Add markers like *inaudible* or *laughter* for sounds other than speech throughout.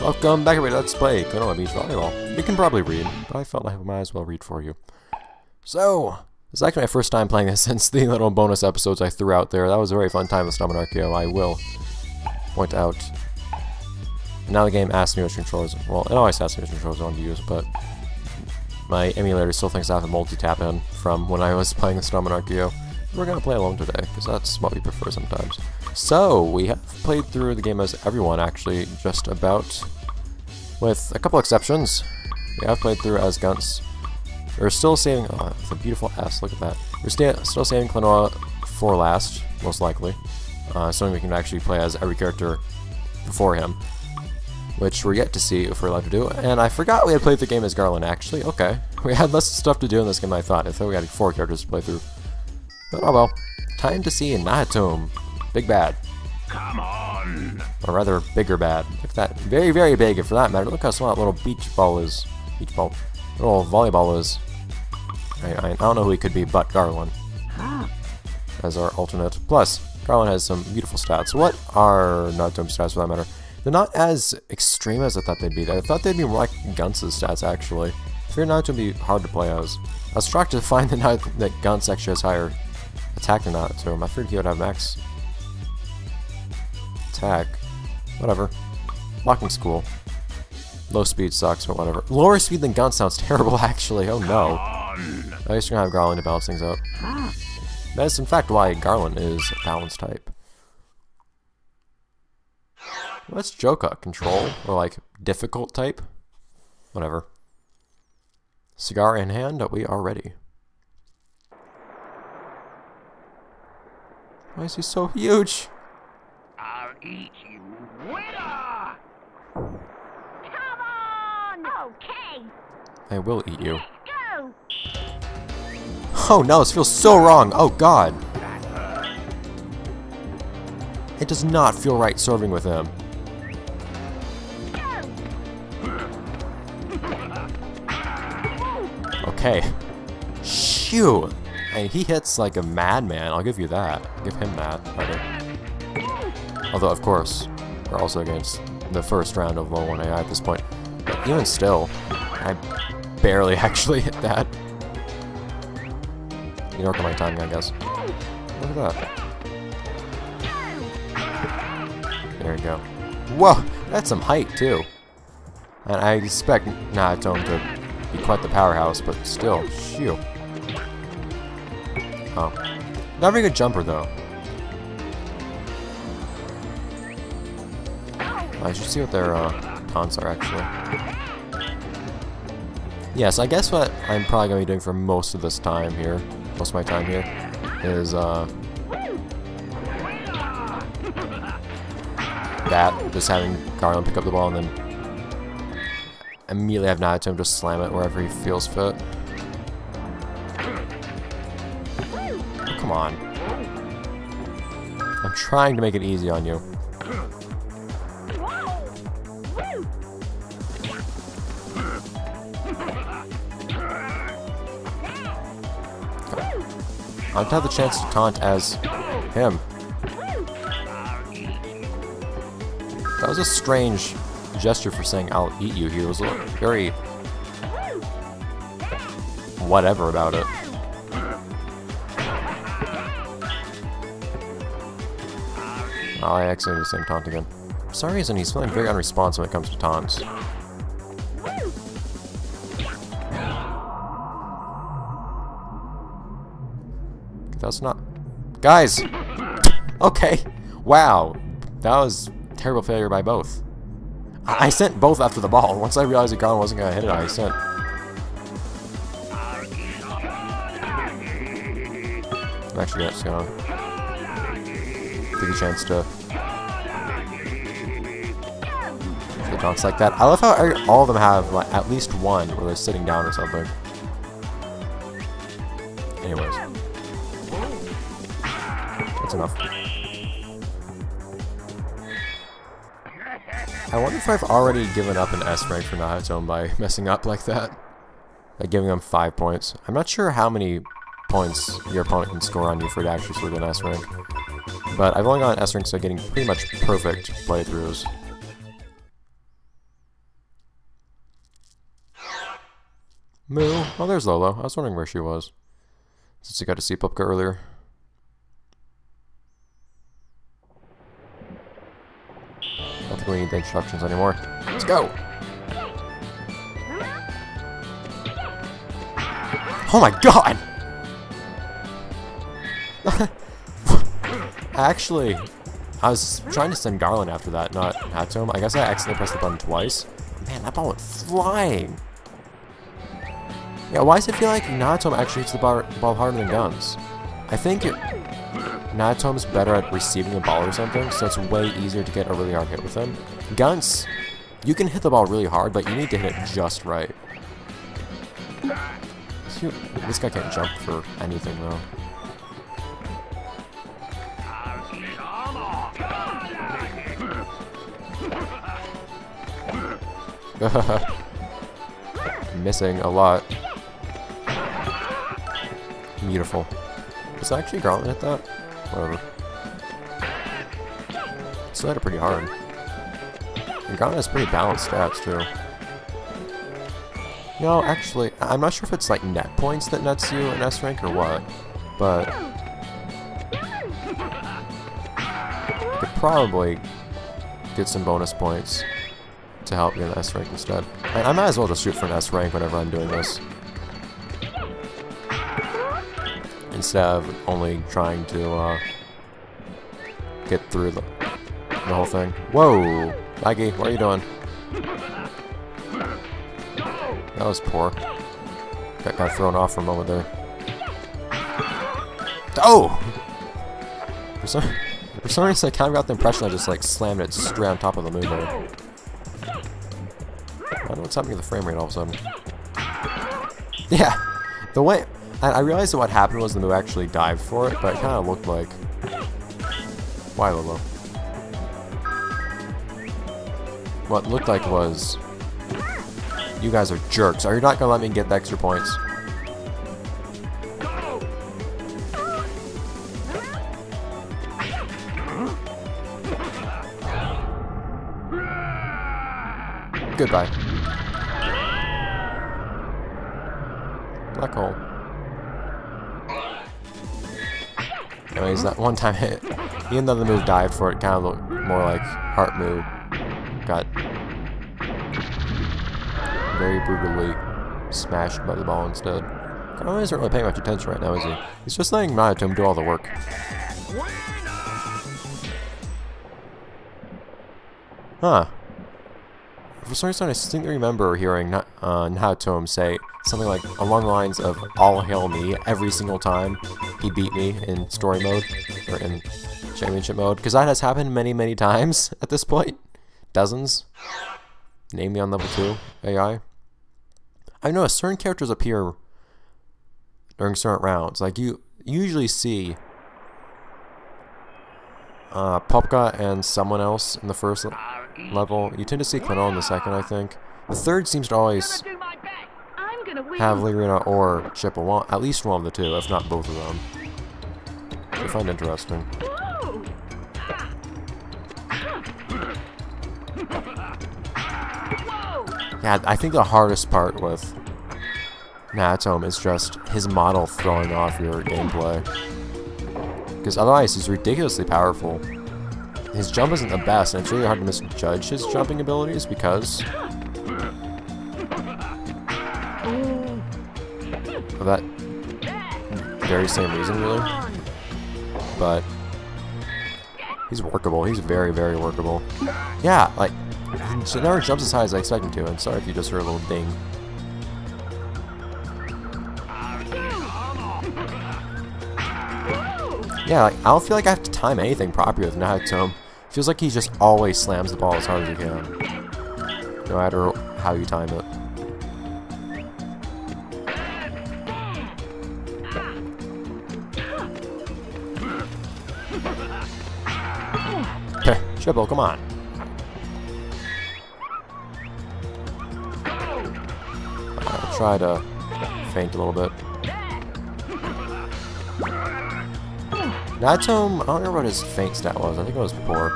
Welcome back everybody, let's play Klonoa Beach Volleyball. You can probably read, but I felt like I might as well read for you. So, this is actually my first time playing this *laughs* since the little bonus episodes I threw out there. That was a very fun time with Stomach Archeo, I will point out. Now the game asks me which controllers, well, it always asks me which controllers I want to use, but my emulator still thinks I have a multi-tap in from when I was *laughs* playing the Stomach Archeo. We're to play alone today, because that's what we prefer sometimes. So, we have played through the game as everyone, actually, just about. With a couple exceptions. We have played through as Guntz. We're still saving... Oh, it's a beautiful S, look at that. We're sta still saving Klonoa for last, most likely. Uh, so we can actually play as every character before him. Which we're yet to see if we're allowed to do. And I forgot we had played the game as Garland, actually. Okay. *laughs* We had less stuff to do in this game than I thought. I thought we had four characters to play through. Oh well. Time to see in Nahatomb. Big bad. Come on! Or rather, bigger bad. Look at that. Very, very big, for that matter. Look how small that little beach ball is. Beach ball. Little volleyball is. I, I, I don't know who he could be but Garland. Ah. As our alternate. Plus, Garland has some beautiful stats. What are Nahatomb stats, for that matter? They're not as extreme as I thought they'd be. I thought they'd be more like Guntz' stats, actually. I figured Nahatomb would be hard to play as. I was shocked to find *laughs* that, that Guntz actually has higher attack than Nahatomb. I figured he would have max attack. Whatever. Blocking school. Low speed sucks, but whatever. Lower speed than gun sounds *laughs* terrible, actually. Oh no. At least you're gonna have Garland to balance things out. That is, in fact, why Garland is a balanced type. What's Joka? Control? Or, like, difficult type? Whatever. Cigar in hand, we are ready. Why is he so huge? I'll eat you. Winner! Come on! Okay, I will eat you. go! Oh no, this feels so wrong. Oh god. It does not feel right serving with him. Okay. Shoo! And he hits like a madman. I'll give you that. Give him that. Rather. Although, of course, we're also against the first round of low 1 AI at this point. But even still, I barely *laughs* actually hit that. You know, my timing, I guess. Look at that. There you go. Whoa! That's some height, too. And I expect Nahatomb to be quite the powerhouse, but still, shoo. Oh. Not very good jumper, though. I should see what their uh, taunts are, actually. Yes, I guess what I'm probably going to be doing for most of this time here, most of my time here, is, uh... That, just having Garland pick up the ball and then immediately have Nahatomb just slam it wherever he feels fit. Come on. I'm trying to make it easy on you. I'd have the chance to taunt as him. That was a strange gesture for saying I'll eat you. He was very whatever about it. Oh, I accidentally the same taunt again. For some reason, he's feeling very unresponsive when it comes to taunts. That's not... Guys! Okay. Wow. That was terrible failure by both. I, I sent both after the ball. Once I realized Garland wasn't going to hit it, I sent. I'm actually just going to take a chance to... taunts like that. I love how every- all of them have like, at least one where they're sitting down or something. Anyways. That's enough. I wonder if I've already given up an S rank for Nahatomb by messing up like that. By giving them 5 points. I'm not sure how many points your opponent can score on you for it to actually sort an S rank. But I've only got an S rank, so getting pretty much perfect playthroughs. Moo. Oh, there's Lolo. I was wondering where she was. Since you got to see Popka earlier. I don't think we need the instructions anymore. Let's go! Oh my god! *laughs* Actually, I was trying to send Garland after that, not Hatome. I guess I accidentally pressed the button twice. Man, that ball went flying! Yeah, why does it feel like Natom actually hits the ball, ball harder than Guntz? I think it, Natom's better at receiving a ball or something, so it's way easier to get a really hard hit with him. Guntz, you can hit the ball really hard, but you need to hit it just right. This guy can't jump for anything, though. *laughs* Missing a lot. Beautiful. Is that actually Garland hit that? Whatever. Still hit it pretty hard. And Garland has pretty balanced stats, too. No, actually, I'm not sure if it's like net points that nets you an S rank or what, but you could probably get some bonus points to help you an S rank instead. I, I might as well just shoot for an S rank whenever I'm doing this. Instead of only trying to uh, get through the, the whole thing. Whoa! Maggie, what are you doing? That was poor. Got, got thrown off for a moment there. Oh! For some, for some reason, I kind of got the impression I just like slammed it straight on top of the moon there. I don't know what's happening to the frame rate all of a sudden. Yeah, the way I, I realized that what happened was the move actually dived for it, but it kind of looked like. Why, Lolo? What looked like was you guys are jerks. Are you not gonna let me get the extra points? Goodbye. Black hole. Anyways, that one time hit, even though the move dived for it, kind of looked more like heart move. Got very brutally smashed by the ball instead. Conway isn't really paying much attention right now, is he? He's just letting Monotone do all the work. Huh. For some reason, I distinctly remember hearing uh, Nahatomb say something like along the lines of "All hail me" every single time he beat me in story mode or in championship mode, because that has happened many, many times *laughs* at this point, dozens. Name me on level two AI. I know certain characters appear during certain rounds. Like you, usually see uh, Popka and someone else in the first level. You tend to see Clannad in the second, I think. The third seems to always have Leorina or Chipple, at least one of the two, if not both of them. I find interesting. Yeah, I think the hardest part with Natom is just his model throwing off your gameplay. Because otherwise, he's ridiculously powerful. His jump isn't the best, and it's really hard to misjudge his jumping abilities because of that very same reason, really. But he's workable. He's very, very workable. Yeah, like, so never jumps as high as I expect him to. I'm sorry if you just heard a little ding. Yeah, like, I don't feel like I have to time anything properly with Nahatomb. Feels like he just always slams the ball as hard as he can. No matter how you time it. *laughs* Chipple, come on. I'll try to faint a little bit. Natom, um, I don't remember what his faint stat was. I think it was poor.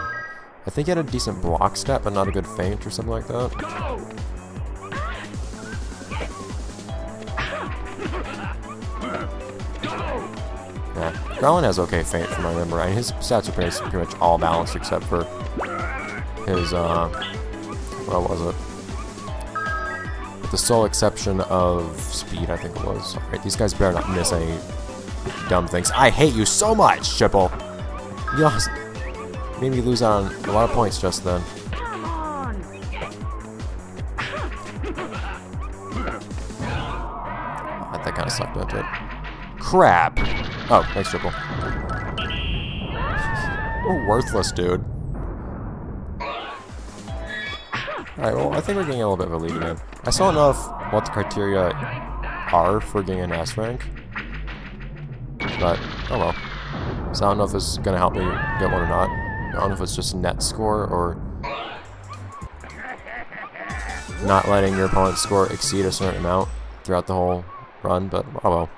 I think he had a decent block stat, but not a good feint or something like that. Growlin has okay feint from my memory. and his stats are pretty, pretty much all balanced except for his, uh, what was it? With the sole exception of speed, I think it was. Alright, these guys better not miss any dumb things. I hate you so much, Chipple! You made me lose out on a lot of points just then. Come on! Oh, that kind of sucked, didn't it? Crap! Oh, thanks, Triple. oh, worthless, dude. Alright, well, I think we're getting a little bit of a lead again. I still don't know if what the criteria are for getting an S rank. But, oh well. So I don't know if is going to help me get one or not. I don't know if it's just net score or not letting your opponent's score exceed a certain amount throughout the whole run, but oh well.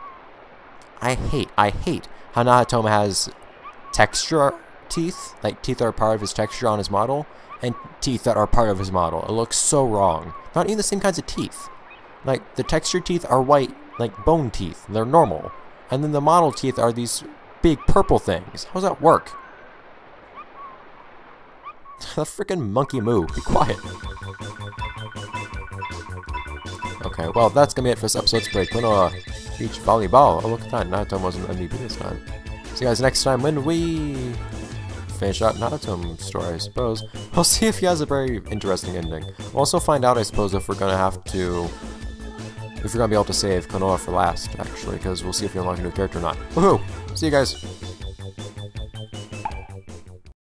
I hate, I hate how Nahatoma has texture teeth, like teeth that are part of his texture on his model, and teeth that are part of his model. It looks so wrong. Not even the same kinds of teeth. Like, the texture teeth are white, like bone teeth. They're normal. And then the model teeth are these big purple things. How does that work? *laughs* the freaking monkey moo. Be quiet. Okay, well, that's gonna be it for this episode's break. Klonoa Beach Volleyball. Oh, look at that. Naruto wasn't MVP this time. See you guys next time when we finish out Naruto story, I suppose. *laughs* We'll see if he has a very interesting ending. We'll also find out, I suppose, if we're gonna have to... If we're gonna be able to save Klonoa for last, actually, because we'll see if we unlock a new character or not. Woohoo! See you guys!